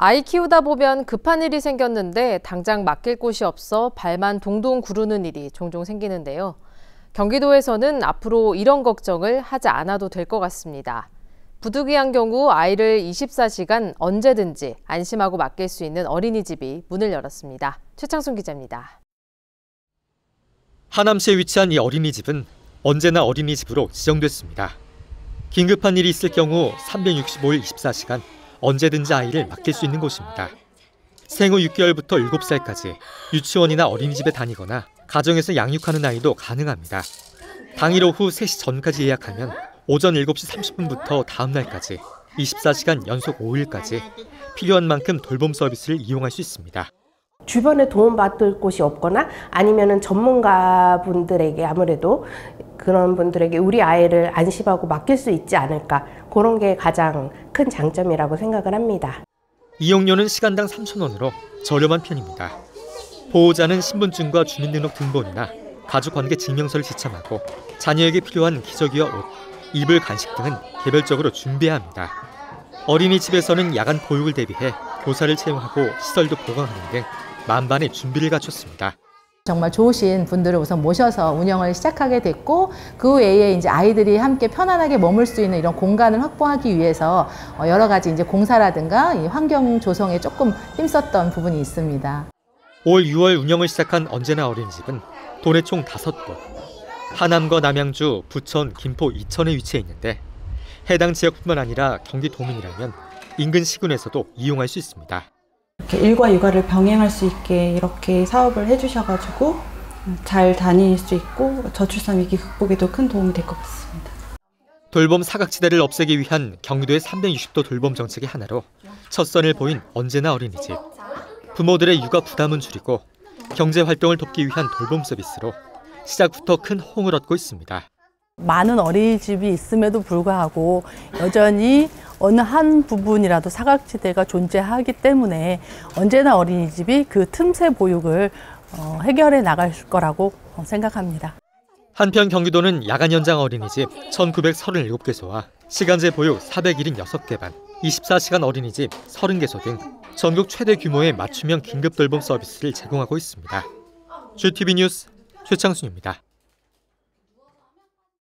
아이 키우다 보면 급한 일이 생겼는데 당장 맡길 곳이 없어 발만 동동 구르는 일이 종종 생기는데요. 경기도에서는 앞으로 이런 걱정을 하지 않아도 될 것 같습니다. 부득이한 경우 아이를 24시간 언제든지 안심하고 맡길 수 있는 어린이집이 문을 열었습니다. 최창순 기자입니다. 하남시에 위치한 이 어린이집은 언제나 어린이집으로 지정됐습니다. 긴급한 일이 있을 경우 365일 24시간 언제든지 아이를 맡길 수 있는 곳입니다. 생후 6개월부터 7살까지 유치원이나 어린이집에 다니거나 가정에서 양육하는 아이도 가능합니다. 당일 오후 3시 전까지 예약하면 오전 7시 30분부터 다음 날까지 24시간 연속 5일까지 필요한 만큼 돌봄 서비스를 이용할 수 있습니다. 주변에 도움받을 곳이 없거나 아니면은 전문가 분들에게 아무래도 그런 분들에게 우리 아이를 안심하고 맡길 수 있지 않을까 그런 게 가장 큰 장점이라고 생각을 합니다. 이용료는 시간당 3,000원으로 저렴한 편입니다. 보호자는 신분증과 주민등록 등본이나 가족관계 증명서를 지참하고 자녀에게 필요한 기저귀와 옷, 이불 간식 등은 개별적으로 준비해야 합니다. 어린이집에서는 야간 보육을 대비해 교사를 채용하고 시설도 보강하는 등 만반의 준비를 갖췄습니다. 정말 좋으신 분들을 우선 모셔서 운영을 시작하게 됐고 그 외에 이제 아이들이 함께 편안하게 머물 수 있는 이런 공간을 확보하기 위해서 어, 여러 가지 이제 공사라든가 이 환경 조성에 조금 힘썼던 부분이 있습니다. 올 6월 운영을 시작한 언제나 어린이집은 도내 총 5곳, 하남과 남양주, 부천, 김포, 이천에 위치해 있는데 해당 지역뿐만 아니라 경기 도민이라면 인근 시군에서도 이용할 수 있습니다. 이렇게 일과 육아를 병행할 수 있게 이렇게 사업을 해주셔가지고 잘 다닐 수 있고 저출산 위기 극복에도 큰 도움이 될 것 같습니다. 돌봄 사각지대를 없애기 위한 경기도의 360도 돌봄 정책의 하나로 첫 선을 보인 언제나 어린이집. 부모들의 육아 부담은 줄이고 경제 활동을 돕기 위한 돌봄 서비스로 시작부터 큰 호응을 얻고 있습니다. 많은 어린이집이 있음에도 불구하고 여전히 어느 한 부분이라도 사각지대가 존재하기 때문에 언제나 어린이집이 그 틈새 보육을 어, 해결해 나갈 거라고 생각합니다. 한편 경기도는 야간 연장 어린이집 1937개소와 시간제 보육 476개 반, 24시간 어린이집 30개소 등 전국 최대 규모의 맞춤형 긴급 돌봄 서비스를 제공하고 있습니다. GTV 뉴스 최창순입니다.